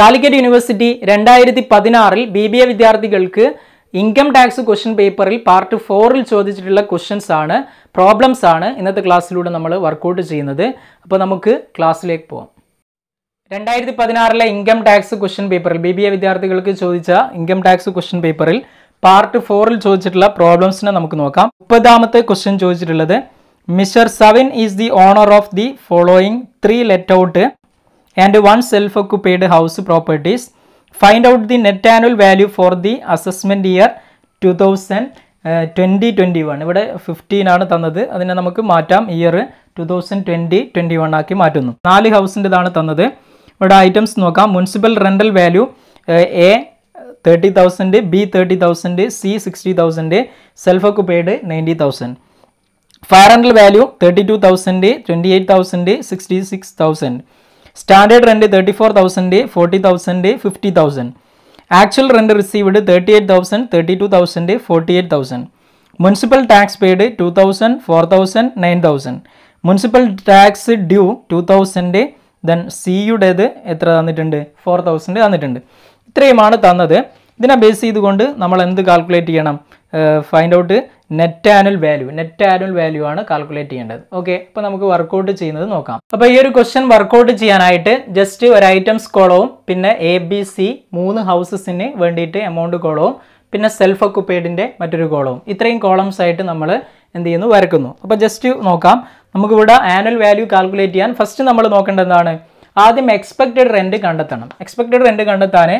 Calicut university രണ്ടായിരത്തി പതിനാറിൽ B B A വിദ്യാർത്ഥികൾക്ക് ഇൻകം ടാക്സ് ക്വസ്റ്റ്യൻ പേപ്പറിൽ പാർട്ട് ഫോറിൽ ചോദിച്ചിട്ടുള്ള ക്വസ്റ്റ്യൻസ് ആണ് പ്രോബ്ലംസ് ആണ് ഇന്നത്തെ ക്ലാസ്സിലൂടെ നമ്മൾ വർക്കൗട്ട് ചെയ്യുന്നത്. അപ്പോൾ നമുക്ക് ക്ലാസ്സിലേക്ക് പോകാം രണ്ടായിരത്തി പതിനാറിലെ ഇൻകം ടാക്സ് ക്വസ്റ്റ്യൻ പേപ്പറിൽ ബി ബി എ വിദ്യാർത്ഥികൾക്ക് ചോദിച്ച ഇൻകം ടാക്സ് ക്വസ്റ്റ്യൻ പേപ്പറിൽ പാർട്ട് ഫോറിൽ ചോദിച്ചിട്ടുള്ള പ്രോബ്ലംസിനെ നമുക്ക് നോക്കാം. മുപ്പതാമത്തെ ക്വസ്റ്റ്യൻ ചോദിച്ചിട്ടുള്ളത് mister Savin is the owner of the following three let out and one self-occupied house properties. Find out the net annual value for the assessment year two thousand twenty twenty one ഇവിടെ fifteen ആണ് തന്നത്. അതിനെ നമുക്ക് മാറ്റാം. Year two thousand twenty twenty one ആക്കി മാറ്റുന്നു. നാല് ഹൗസിന്റെതാണ് തന്നത്. ഇവിടെ ഐറ്റംസ് നോക്കാം. Municipal rental value A thirty thousand B thirty thousand C sixty thousand self occupied ninety thousand fair rental value thirty two thousand twenty eight thousand sixty six thousand standard rent thirty four thousand forty thousand fifty thousand actual rent received thirty eight thousand thirty two thousand forty eight thousand municipal tax paid two thousand four thousand nine thousand municipal tax due two thousand then സിയുടേത് എത്ര തന്നിട്ടുണ്ട്? Four thousand തന്നിട്ടുണ്ട്. ഇത്രയുമാണ് തന്നത്. ഇതിനെ base ചെയ്തുകൊണ്ട് നമ്മൾ എന്ത് calculate ചെയ്യണം? Find out net annual value net annual value ആണ് കാൽക്കുലേറ്റ് ചെയ്യേണ്ടത്. ഓക്കെ അപ്പോൾ നമുക്ക് വർക്കൗട്ട് ചെയ്യുന്നത് നോക്കാം. അപ്പോൾ ഈ ഒരു ക്വസ്റ്റ്യൻ വർക്കൗട്ട് ചെയ്യാനായിട്ട് ജസ്റ്റ് ഒരു ഐറ്റംസ് കോളവും പിന്നെ എ ബി സി മൂന്ന് ഹൗസസിന് വേണ്ടിയിട്ട് എമൗണ്ട് കോളവും പിന്നെ സെൽഫ് ഒക്കുപ്പൈഡിന്റെ മറ്റൊരു കോളവും ഇത്രയും കോളംസ് ആയിട്ട് നമ്മൾ എന്ത് ചെയ്യുന്നു? വരക്കുന്നു. അപ്പോൾ ജസ്റ്റ് നോക്കാം. നമുക്കിവിടെ ആനുവൽ വാല്യൂ കാൽക്കുലേറ്റ് ചെയ്യാൻ ഫസ്റ്റ് നമ്മൾ നോക്കേണ്ടത് എന്താണ്? ആദ്യം എക്സ്പെക്റ്റഡ് റെന്റ് കണ്ടെത്തണം. എക്സ്പെക്റ്റഡ് റെന്റ് കണ്ടെത്താൻ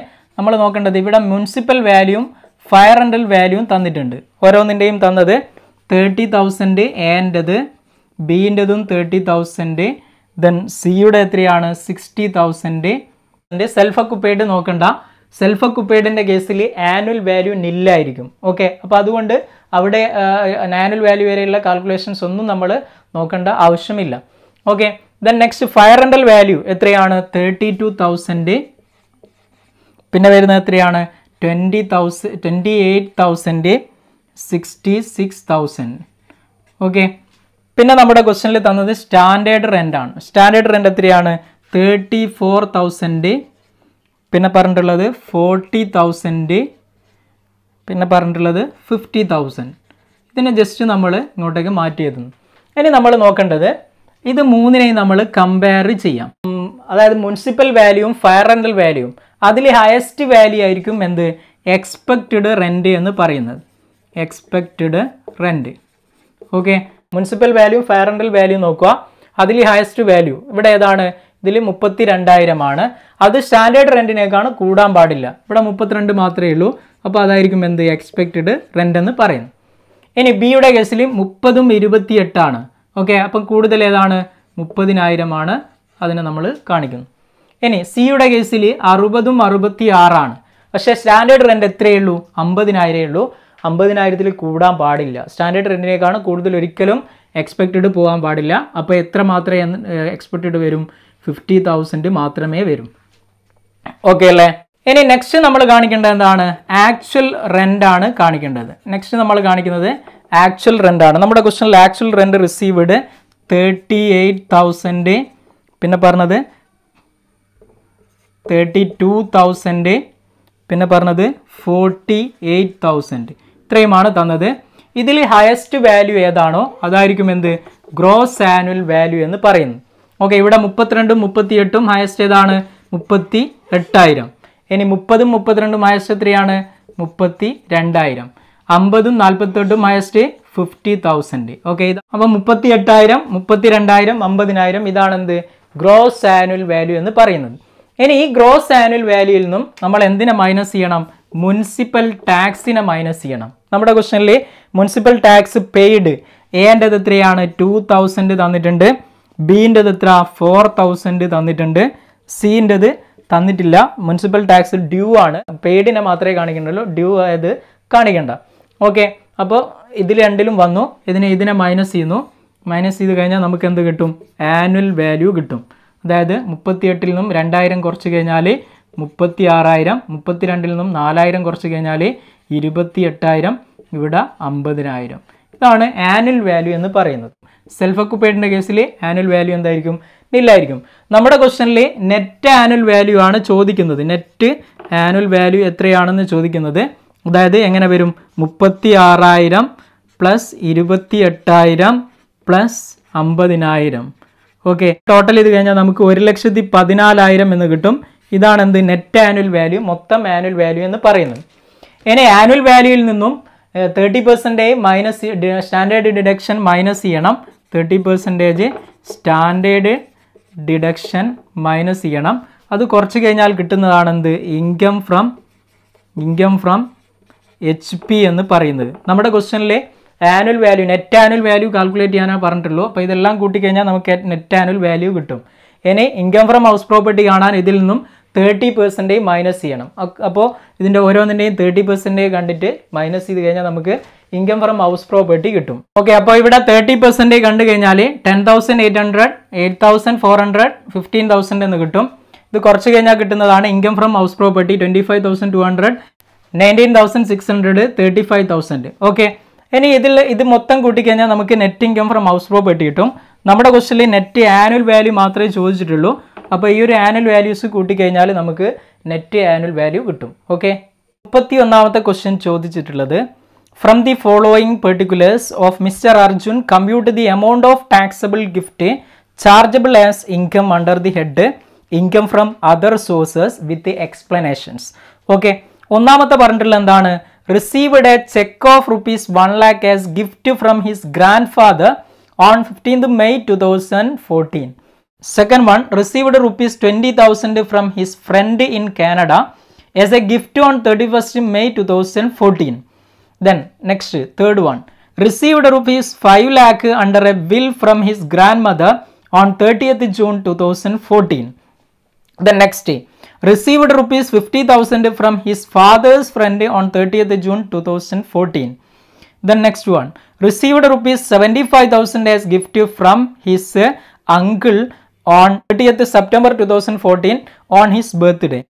നമ്മൾ നോക്കേണ്ടത് ഇവിടെ മുനിസിപ്പൽ വാല്യൂവും ഫയർ റെന്റൽ വാല്യൂവും തന്നിട്ടുണ്ട്. ഓരോന്നിന്റെയും തന്നത് തേർട്ടി തൗസൻഡ് എന്റെത് ബീന്റെതും തേർട്ടി തൗസൻഡ് ദെൻ സിയുടെ എത്രയാണ്? സിക്സ്റ്റി തൗസൻഡ് എന്റെ സെൽഫ് ഒക്കുപ്പൈഡ് നോക്കണ്ട. സെൽഫ് ഒക്കുപ്പൈഡിന്റെ കേസിൽ ആനുവൽ വാല്യൂ നില്ലായിരിക്കും ഓക്കെ അപ്പോൾ അതുകൊണ്ട് അവിടെ ആനുവൽ വാല്യൂ വരെയുള്ള കാൽക്കുലേഷൻസ് ഒന്നും നമ്മൾ നോക്കേണ്ട ആവശ്യമില്ല. Okay then next fair rental value എത്രയാണ്? തേർട്ടി ടു തൗസൻഡ് പിന്നെ വരുന്നത് എത്രയാണ്? Twenty thousand twenty eight thousand sixty six thousand okay പിന്നെ നമ്മുടെ ക്വസ്റ്റനിൽ തന്നത് സ്റ്റാൻഡേർഡ് റെന്റ് ആണ്. സ്റ്റാൻഡേർഡ് റെന്റ് എത്രയാണ്? തേർട്ടി ഫോർ തൗസൻഡ് പിന്നെ പറഞ്ഞിട്ടുള്ളത് ഫോർട്ടി തൗസൻഡ് പിന്നെ പറഞ്ഞിട്ടുള്ളത് ഫിഫ്റ്റി തൗസൻഡ് ഇതിനെ ജസ്റ്റ് നമ്മൾ ഇങ്ങോട്ടേക്ക് മാറ്റി എഴുതുന്നു ഇനി നമ്മൾ നോക്കേണ്ടത് ഇത് മൂന്നിനെയും നമ്മൾ കമ്പയർ ചെയ്യാം. അതായത് മുനിസിപ്പൽ വാല്യൂവും ഫയർ റെന്റൽ വാല്യൂവും അതിൽ ഹയസ്റ്റ് വാല്യൂ ആയിരിക്കും എന്ത്? എക്സ്പെക്റ്റഡ് റെന്റ് എന്ന് പറയുന്നത്. Expected rent okay municipal value fair rental value നോക്കുക. അതിൽ ഹയസ്റ്റ് വാല്യൂ ഇവിടെ ഏതാണ്? ഇതിൽ മുപ്പത്തി രണ്ടായിരമാണ് അത് സ്റ്റാൻഡേർഡ് റെന്റിനേക്കാണ് കൂടാൻ പാടില്ല. ഇവിടെ മുപ്പത്തിരണ്ട് മാത്രമേ ഉള്ളൂ. അപ്പോൾ അതായിരിക്കും എന്ത്? എക്സ്പെക്റ്റഡ് റെന്റ് എന്ന് പറയുന്നത്. ഇനി ബിയുടെ കേസിൽ മുപ്പതും ഇരുപത്തിയെട്ടാണ്. ഓക്കെ അപ്പം കൂടുതൽ ഏതാണ്? മുപ്പതിനായിരമാണ് അതിനെ നമ്മൾ കാണിക്കുന്നു. ഇനി സിയുടെ കേസിൽ അറുപതും അറുപത്തി ആറാണ് പക്ഷേ സ്റ്റാൻഡേർഡ് റെന്റ് എത്രയേ ഉള്ളൂ? അമ്പതിനായിരമേ ഉള്ളൂ. അമ്പതിനായിരത്തിൽ കൂടാൻ പാടില്ല. സ്റ്റാൻഡേർഡ് റെന്റിനേക്കാണ് കൂടുതൽ ഒരിക്കലും എക്സ്പെക്റ്റഡ് പോകാൻ പാടില്ല. അപ്പോൾ എത്ര മാത്രമേ എക്സ്പെക്റ്റഡ് വരും? ഫിഫ്റ്റി തൗസൻഡ് മാത്രമേ വരും. ഓക്കെ അല്ലേ? ഇനി നെക്സ്റ്റ് നമ്മൾ കാണിക്കേണ്ടത് എന്താണ്? ആക്ച്വൽ റെന്റ് ആണ് കാണിക്കേണ്ടത്. നെക്സ്റ്റ് നമ്മൾ കാണിക്കുന്നത് ആക്ച്വൽ റെന്റ് ആണ്. നമ്മുടെ ക്വസ്റ്റനിൽ actual rent received thirty eight thousand പിന്നെ പറഞ്ഞത് തേർട്ടി ടു തൗസൻഡ് പിന്നെ പറഞ്ഞത് ഫോർട്ടി എയ്റ്റ് തൗസൻഡ് ഇത്രയുമാണ് തന്നത്. ഇതിൽ ഹയസ്റ്റ് വാല്യൂ ഏതാണോ അതായിരിക്കും എന്ത്? ഗ്രോസ് ആനുവൽ വാല്യൂ എന്ന് പറയുന്നു. ഓക്കെ ഇവിടെ മുപ്പത്തിരണ്ടും മുപ്പത്തിയെട്ടും ഹയസ്റ്റ് ഏതാണ്? മുപ്പത്തി എട്ടായിരം ഇനി മുപ്പതും മുപ്പത്തിരണ്ടും ഹയസ്റ്റ് എത്രയാണ്? മുപ്പത്തി രണ്ടായിരം അമ്പതും നാൽപ്പത്തെട്ടും ഹയസ്റ്റ് ഫിഫ്റ്റി തൗസൻഡ് ഓക്കെ ഇത് അപ്പം മുപ്പത്തി എട്ടായിരം മുപ്പത്തി രണ്ടായിരം അമ്പതിനായിരം ഇതാണ് എന്ത് ഗ്രോസ് ആനുവൽ വാല്യൂ എന്ന് പറയുന്നത്. ഇനി ഈ ഗ്രോസ് ആനുവൽ വാല്യൂയിൽ നിന്നും നമ്മൾ എന്തിനെ മൈനസ് ചെയ്യണം? മുനിസിപ്പൽ ടാക്സിനെ മൈനസ് ചെയ്യണം. നമ്മുടെ ക്വസ്റ്റനിൽ മുനിസിപ്പൽ ടാക്സ് പെയ്ഡ് എന്റെത് എത്രയാണ്? ടു തൗസൻഡ് തന്നിട്ടുണ്ട്. ബീന്റെത് എത്ര? ഫോർ തൗസൻഡ് തന്നിട്ടുണ്ട്. സീന്റെത് തന്നിട്ടില്ല. മുനിസിപ്പൽ ടാക്സ് ഡ്യൂ ആണ്. പെയ്ഡിനെ മാത്രമേ കാണിക്കണ്ടുള്ളൂ. ഡ്യൂ ആയത് കാണിക്കണ്ട. ഓക്കെ അപ്പോൾ ഇതിൽ രണ്ടിലും വന്നു. ഇതിനെ ഇതിനെ മൈനസ് ചെയ്യുന്നു. മൈനസ് ചെയ്ത് കഴിഞ്ഞാൽ നമുക്ക് എന്ത് കിട്ടും? ആനുവൽ വാല്യൂ കിട്ടും. അതായത് മുപ്പത്തിയെട്ടിൽ നിന്നും രണ്ടായിരം കുറച്ച് കഴിഞ്ഞാൽ മുപ്പത്തി ആറായിരം മുപ്പത്തിരണ്ടിൽ നിന്നും നാലായിരം കുറച്ച് കഴിഞ്ഞാൽ ഇരുപത്തി എട്ടായിരം ഇവിടെ അമ്പതിനായിരം. ഇതാണ് ആനുവൽ വാല്യൂ എന്ന് പറയുന്നത്. സെൽഫ് ഒക്കുപ്പൈഡിന്റെ കേസിൽ ആനുവൽ വാല്യൂ എന്തായിരിക്കും? നില്ലായിരിക്കും നമ്മുടെ ക്വസ്റ്റനിൽ നെറ്റ് ആനുവൽ വാല്യൂ ആണ് ചോദിക്കുന്നത്. നെറ്റ് ആനുവൽ വാല്യൂ എത്രയാണെന്ന് ചോദിക്കുന്നത്? അതായത് എങ്ങനെ വരും? മുപ്പത്തി ആറായിരം പ്ലസ് ഇരുപത്തി എട്ടായിരം പ്ലസ് അമ്പതിനായിരം. ഓക്കെ ടോട്ടൽ ഇത് കഴിഞ്ഞാൽ നമുക്ക് ഒരു ലക്ഷത്തി പതിനാലായിരം എന്ന് കിട്ടും. ഇതാണ് എന്ത് നെറ്റ് ആനുവൽ വാല്യൂ മൊത്തം ആനുവൽ വാല്യൂ എന്ന് പറയുന്നത്. ഇനി ആനുവൽ വാല്യൂയിൽ നിന്നും thirty percentage minus standard deduction minus ചെയ്യണം. Thirty percentage standard deduction minus ചെയ്യണം. അത് കുറച്ച് കഴിഞ്ഞാൽ കിട്ടുന്നതാണ് എന്ത് income from income from H P എന്ന് പറയുന്നത്. നമ്മുടെ ക്വസ്റ്റനിൽ annual value net annual value calculate ചെയ്യാനാണ് പറഞ്ഞിട്ടുള്ളൂ. അപ്പോൾ ഇതെല്ലാം കൂട്ടിക്കഴിഞ്ഞാൽ നമുക്ക് നെറ്റ് ആനുവൽ വാല്യൂ കിട്ടും. ഇനി ഇൻകം ഫ്രം ഹൗസ് പ്രോപ്പർട്ടി കാണാൻ ഇതിൽ നിന്നും തേർട്ടി പെർസെന്റേജ് മൈനസ് ചെയ്യണം. അപ്പോൾ ഇതിന്റെ ഓരോന്നിന്റെയും തേർട്ടി പെർസെന്റേജ് കണ്ടിട്ട് മൈനസ് ചെയ്ത് കഴിഞ്ഞാൽ നമുക്ക് ഇൻകം ഫ്രം ഹൗസ് പ്രോപ്പർട്ടി കിട്ടും. ഓക്കെ അപ്പോൾ ഇവിടെ തേർട്ടി പെർസെന്റേജ് കണ്ടു കഴിഞ്ഞാൽ ten thousand eight hundred eight thousand four hundred fifteen thousand എന്ന് കിട്ടും. ഇത് കുറച്ച് കഴിഞ്ഞാൽ കിട്ടുന്നതാണ് income from house property twenty five thousand two hundred nineteen thousand six hundred thirty five thousand okay ഇനി ഇതിൽ ഇത് മൊത്തം കൂട്ടിക്കഴിഞ്ഞാൽ നമുക്ക് net income from house property കിട്ടും നമ്മുടെ ക്വസ്റ്റനിൽ നെറ്റ് ആനുവൽ വാല്യൂ മാത്രമേ ചോദിച്ചിട്ടുള്ളൂ. അപ്പോൾ ഈ ഒരു ആനുവൽ വാല്യൂസ് കൂട്ടിക്കഴിഞ്ഞാൽ നമുക്ക് നെറ്റ് ആനുവൽ വാല്യൂ കിട്ടും. ഓക്കെ മുപ്പത്തി ഒന്നാമത്തെ ക്വസ്റ്റ്യൻ ചോദിച്ചിട്ടുള്ളത് from the following particulars of mister Arjun compute the amount of taxable gift chargeable as income under the head income from other sources with explanations okay ഒന്നാമത്തെ പറഞ്ഞിട്ടുള്ള എന്താണ്? received a check of rupees 1 lakh as gift from his grandfather on 15th May 2014. Second one, received rupees 20,000 from his friend in Canada as a gift on 31st May 2014. Then next, third one, received rupees 5 lakh under a will from his grandmother on 30th June 2014. The next day, received rupees 50,000 from his father's friend on 30th June 2014. The next one received rupees 75,000 as gift from his uncle on 30th September 2014 on his birthday.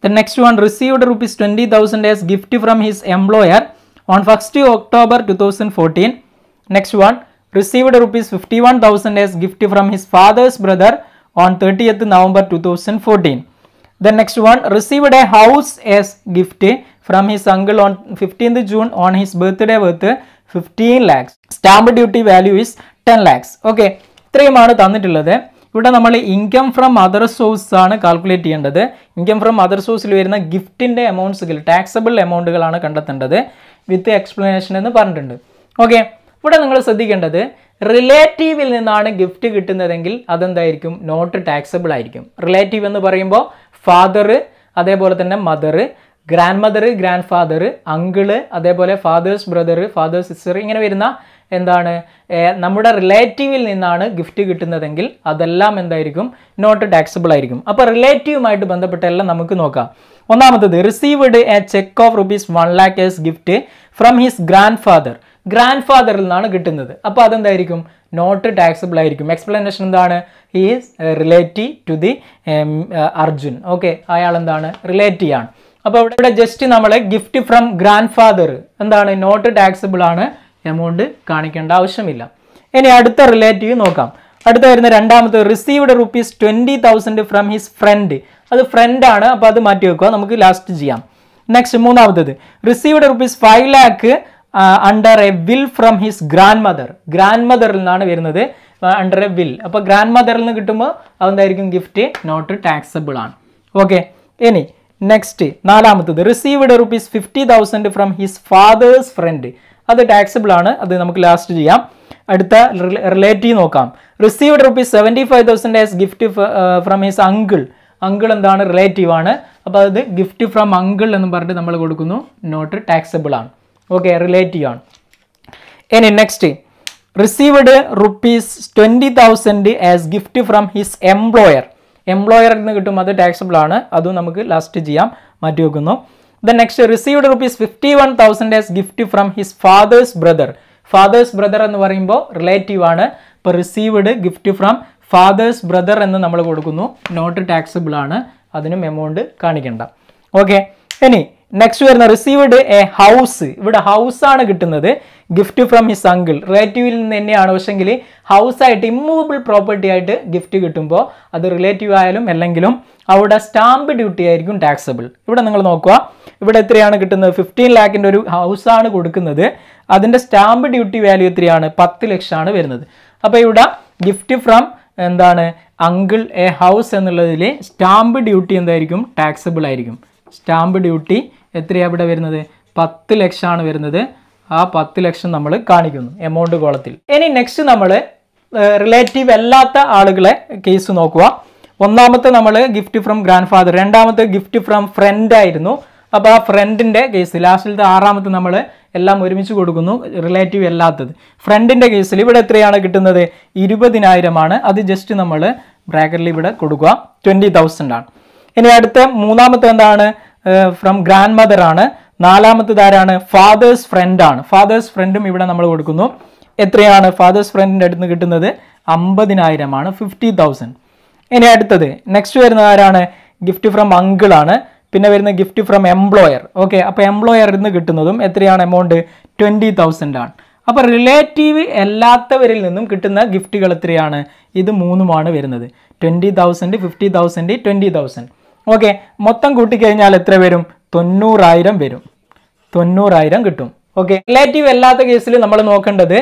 The next one received rupees 20,000 as gift from his employer on 1st October 2014. Next one received rupees 51,000 as gift from his father's brother on 30th November 2014. The next one received a house as gift from his uncle on 15th June on his birthday worth 15 lakhs. Stamp duty value is 10 lakhs. Okay, ഇത്രയുമാണ് തന്നിട്ടുള്ളത്. ഇവിടെ നമ്മൾ income from other source ആണ് calculate ചെയ്യേണ്ടത്. Income from other സോഴ്സിൽ വരുന്ന ഗിഫ്റ്റിന്റെ എമൗണ്ട്സുകൾ taxable എമൗണ്ടുകളാണ് കണ്ടെത്തേണ്ടത്. വിത്ത് explanation എന്ന് പറഞ്ഞിട്ടുണ്ട്. ഓക്കെ ഇവിടെ നിങ്ങൾ ശ്രദ്ധിക്കേണ്ടത് റിലേറ്റീവിൽ നിന്നാണ് ഗിഫ്റ്റ് കിട്ടുന്നതെങ്കിൽ അതെന്തായിരിക്കും? നോട്ട് ടാക്സബിൾ ആയിരിക്കും. റിലേറ്റീവ് എന്ന് പറയുമ്പോൾ ഫാദർ അതേപോലെ തന്നെ mother grand mother grand father uncle അതേപോലെ ഫാദേഴ്സ് ബ്രദർ ഫാദേഴ്സ് സിസ്റ്റർ ഇങ്ങനെ വരുന്ന എന്താണ് നമ്മുടെ റിലേറ്റീവിൽ നിന്നാണ് ഗിഫ്റ്റ് കിട്ടുന്നതെങ്കിൽ അതെല്ലാം എന്തായിരിക്കും? നോട്ട് ടാക്സബിൾ ആയിരിക്കും. അപ്പോൾ റിലേറ്റീവുമായിട്ട് ബന്ധപ്പെട്ട എല്ലാം നമുക്ക് നോക്കാം. ഒന്നാമത്തത് received a cheque of rupees one lakh as gift from his grandfather grand ഫാദറിൽ നിന്നാണ് കിട്ടുന്നത്. അപ്പോൾ അതെന്തായിരിക്കും? നോട്ട് ടാക്സബിൾ ആയിരിക്കും. എക്സ്പ്ലനേഷൻ എന്താണ്? Is relative to the Arjun okay അയാൾ എന്താണ്? റിലേറ്റീവ് ആണ്. അപ്പോൾ ഇവിടെ ഇവിടെ ജസ്റ്റ് നമ്മൾ ഗിഫ്റ്റ് ഫ്രം ഗ്രാൻഡ് ഫാദർ എന്താണ്? നോട്ട് ടാക്സബിൾ ആണ്. എമൗണ്ട് കാണിക്കേണ്ട ആവശ്യമില്ല. ഇനി അടുത്ത റിലേറ്റീവ് നോക്കാം. അടുത്ത വരുന്ന രണ്ടാമത്തെ received rupees twenty thousand from his friend അത് ഫ്രണ്ട് ആണ്. അപ്പോൾ അത് മാറ്റി വെക്കുക. നമുക്ക് ലാസ്റ്റ് ചെയ്യാം. നെക്സ്റ്റ് മൂന്നാമത്തത്. Received rupees five lakh under a will from his grandmother grand മദറിൽ നിന്നാണ് വരുന്നത്. അണ്ടർ എ വിൽ അപ്പോൾ ഗ്രാൻഡ് മദറിൽ നിന്ന് കിട്ടുമ്പോൾ അതെന്തായിരിക്കും? ഗിഫ്റ്റ് നോട്ട് ടാക്സബിൾ ആണ്. ഓക്കെ ഇനി നെക്സ്റ്റ് നാലാമത്തത്. Received rupees fifty thousand from his father's friend അത് ടാക്സബിൾ ആണ്. അത് നമുക്ക് ലാസ്റ്റ് ചെയ്യാം. അടുത്ത റിലേറ്റീവ് നോക്കാം. Received rupees seventy five thousand as gift from his uncle uncle എന്താണ്? റിലേറ്റീവ് ആണ്. അപ്പോൾ അത് ഗിഫ്റ്റ് ഫ്രം അങ്കിൾ എന്ന് പറഞ്ഞിട്ട് നമ്മൾ കൊടുക്കുന്നു. നോട്ട് ടാക്സബിൾ ആണ്. ഓക്കെ റിലേറ്റീവ് ആണ് ഇനി next received rupees twenty thousand as gift from his employer എംപ്ലോയറിൽ നിന്ന് കിട്ടും അത് ടാക്സബിൾ ആണ്. അതും നമുക്ക് ലാസ്റ്റ് ചെയ്യാം. മാറ്റി വെക്കുന്നു. The next received rupees fifty one thousand as gift from his father's brother father's brother എന്ന് പറയുമ്പോൾ റിലേറ്റീവ് ആണ്. ഇപ്പോൾ received gift from father's brother എന്ന് നമ്മൾ കൊടുക്കുന്നു. നോട്ട് ടാക്സബിൾ ആണ്. അതിനും എമൗണ്ട് കാണിക്കേണ്ട. ഓക്കെ ഇനി നെക്സ്റ്റ് വരുന്ന റിസീവ്ഡ് എ ഹൗസ് ഇവിടെ ഹൗസ് ആണ് കിട്ടുന്നത്. ഗിഫ്റ്റ് ഫ്രം ഹിസ് അങ്കിൾ റിലേറ്റീവിൽ നിന്ന് തന്നെയാണ്. പക്ഷെങ്കിൽ ഹൗസ് ആയിട്ട് ഇമ്മൂവബിൾ പ്രോപ്പർട്ടി ആയിട്ട് ഗിഫ്റ്റ് കിട്ടുമ്പോൾ അത് റിലേറ്റീവ് ആയാലും അല്ലെങ്കിലും അവിടെ സ്റ്റാമ്പ് ഡ്യൂട്ടി ആയിരിക്കും ടാക്സബിൾ ഇവിടെ നിങ്ങൾ നോക്കുക. ഇവിടെ എത്രയാണ് കിട്ടുന്നത്? ഫിഫ്റ്റീൻ ലാക്കിന്റെ ഒരു ഹൗസ് ആണ് കൊടുക്കുന്നത്. അതിന്റെ സ്റ്റാമ്പ് ഡ്യൂട്ടി വാല്യൂ എത്രയാണ്? പത്ത് ലക്ഷമാണ് വരുന്നത്. അപ്പോൾ ഇവിടെ ഗിഫ്റ്റ് ഫ്രം എന്താണ്? അങ്കിൾ എ ഹൗസ് എന്നുള്ളതിൽ സ്റ്റാമ്പ് ഡ്യൂട്ടി എന്തായിരിക്കും? ടാക്സബിൾ ആയിരിക്കും. സ്റ്റാമ്പ് ഡ്യൂട്ടി എത്രയാണ് ഇവിടെ വരുന്നത്? പത്ത് ലക്ഷമാണ് വരുന്നത്. ആ പത്ത് ലക്ഷം നമ്മൾ കാണിക്കുന്നു എമൗണ്ട് കോളത്തിൽ ഇനി നെക്സ്റ്റ് നമ്മൾ റിലേറ്റീവ് അല്ലാത്ത ആളുകളെ കേസ് നോക്കുക. ഒന്നാമത്തെ നമ്മൾ ഗിഫ്റ്റ് ഫ്രം ഗ്രാൻഡ് ഫാദർ രണ്ടാമത്തെ ഗിഫ്റ്റ് ഫ്രം ഫ്രണ്ട് ആയിരുന്നു. അപ്പോൾ ആ ഫ്രണ്ടിന്റെ കേസ് ലാസ്റ്റിലത്തെ ആറാമത്തെ നമ്മൾ എല്ലാം ഒരുമിച്ച് കൊടുക്കുന്നു റിലേറ്റീവ് അല്ലാത്തത്. ഫ്രണ്ടിന്റെ കേസിൽ ഇവിടെ എത്രയാണ് കിട്ടുന്നത്? ഇരുപതിനായിരമാണ്. അത് ജസ്റ്റ് നമ്മൾ ബ്രാക്കറ്റിൽ ഇവിടെ കൊടുക്കുക. ട്വന്റി തൗസൻഡ് ആണ്. ഇനി അടുത്ത മൂന്നാമത്തെ എന്താണ്? ഫ്രം ഗ്രാൻഡ് മദർ ആണ്. നാലാമത്തത് ആരാണ്? ഫാദേഴ്സ് ഫ്രണ്ട് ആണ്. ഫാദേഴ്സ് ഫ്രണ്ടും ഇവിടെ നമ്മൾ കൊടുക്കുന്നു. എത്രയാണ്? ഫാദേഴ്സ് ഫ്രണ്ടിന്റെ അടുത്ത് കിട്ടുന്നത് അമ്പതിനായിരമാണ് ഫിഫ്റ്റി തൗസൻഡ് ഇനി അടുത്തത്. നെക്സ്റ്റ് വരുന്നത് ആരാണ്? ഗിഫ്റ്റ് ഫ്രം അങ്കിൾ ആണ്. പിന്നെ വരുന്ന ഗിഫ്റ്റ് ഫ്രം എംപ്ലോയർ ഓക്കെ അപ്പോൾ എംപ്ലോയറിൽ നിന്ന് കിട്ടുന്നതും എത്രയാണ്? എമൗണ്ട് ട്വന്റി തൗസൻഡ് ആണ്. അപ്പോൾ റിലേറ്റീവ് അല്ലാത്തവരിൽ നിന്നും കിട്ടുന്ന ഗിഫ്റ്റുകൾ എത്രയാണ്? ഇത് മൂന്നുമാണ് വരുന്നത്. Twenty thousand fifty thousand twenty thousand okay മൊത്തം കൂട്ടിക്കഴിഞ്ഞാൽ എത്ര വരും? തൊണ്ണൂറായിരം വരും. തൊണ്ണൂറായിരം കിട്ടും. ഓക്കെ റിലേറ്റീവ് അല്ലാത്ത കേസിൽ നമ്മൾ നോക്കേണ്ടത്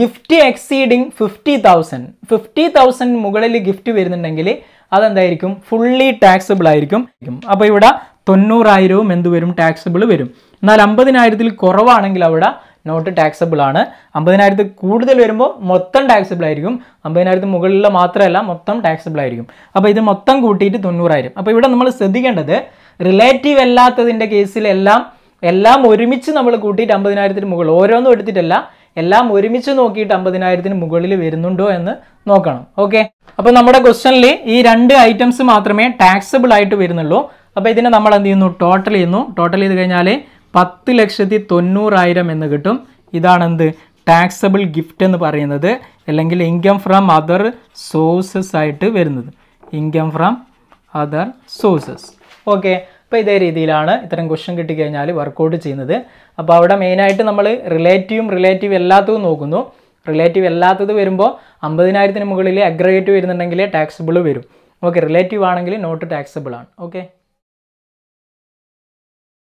gift exceeding fifty thousand fifty thousand മുകളിൽ ഗിഫ്റ്റ് വരുന്നുണ്ടെങ്കിൽ അതെന്തായിരിക്കും? ഫുള്ളി ടാക്സബിൾ ആയിരിക്കും. അപ്പോൾ ഇവിടെ തൊണ്ണൂറായിരവും എന്ത് വരും? ടാക്സബിൾ വരും. എന്നാൽ അമ്പതിനായിരത്തിൽ കുറവാണെങ്കിൽ അവിടെ നോട്ട് ടാക്സബിൾ ആണ്. അമ്പതിനായിരത്തിൽ കൂടുതൽ വരുമ്പോൾ മൊത്തം ടാക്സബിൾ ആയിരിക്കും. അമ്പതിനായിരത്തിന് മുകളിലുള്ള മാത്രമല്ല മൊത്തം ടാക്സബിൾ ആയിരിക്കും. അപ്പോൾ ഇത് മൊത്തം കൂട്ടിയിട്ട് തൊണ്ണൂറായിരം. അപ്പോൾ ഇവിടെ നമ്മൾ ശ്രദ്ധിക്കേണ്ടത് റിലേറ്റീവ് അല്ലാത്തതിന്റെ കേസിലെല്ലാം എല്ലാം ഒരുമിച്ച് നമ്മൾ കൂട്ടിയിട്ട് അമ്പതിനായിരത്തിന് മുകളിൽ ഓരോന്നും എടുത്തിട്ടല്ല എല്ലാം ഒരുമിച്ച് നോക്കിയിട്ട് അമ്പതിനായിരത്തിന് മുകളിൽ വരുന്നുണ്ടോ എന്ന് നോക്കണം. ഓക്കെ അപ്പോൾ നമ്മുടെ ക്വസ്റ്റനിൽ ഈ രണ്ട് ഐറ്റംസ് മാത്രമേ ടാക്സബിൾ ആയിട്ട് വരുന്നുള്ളൂ. അപ്പോൾ ഇതിനെ നമ്മൾ എന്ത് ചെയ്യുന്നു? ടോട്ടൽ ചെയ്യുന്നു. ടോട്ടൽ ചെയ്ത് കഴിഞ്ഞാൽ പത്ത് ലക്ഷത്തി തൊണ്ണൂറായിരം എന്ന് കിട്ടും. ഇതാണെന്ത്? ടാക്സബിൾ ഗിഫ്റ്റ് എന്ന് പറയുന്നത്. അല്ലെങ്കിൽ ഇൻകം ഫ്രം അതർ സോഴ്സസ് ആയിട്ട് വരുന്നത്. Income from other sources okay അപ്പോൾ ഇതേ രീതിയിലാണ് ഇത്തരം ക്വസ്റ്റ്യൻ കിട്ടിക്കഴിഞ്ഞാൽ വർക്കൗട്ട് ചെയ്യുന്നത്. അപ്പോൾ അവിടെ മെയിനായിട്ട് നമ്മൾ റിലേറ്റീവും റിലേറ്റീവ് അല്ലാത്തതും നോക്കുന്നു. റിലേറ്റീവ് അല്ലാത്തത് വരുമ്പോൾ അമ്പതിനായിരത്തിന് മുകളിൽ അഗ്രഗേറ്റ് വരുന്നുണ്ടെങ്കിൽ ടാക്സബിൾ വരും. ഓക്കെ റിലേറ്റീവ് ആണെങ്കിൽ നോട്ട് ടാക്സബിൾ ആണ്. ഓക്കെ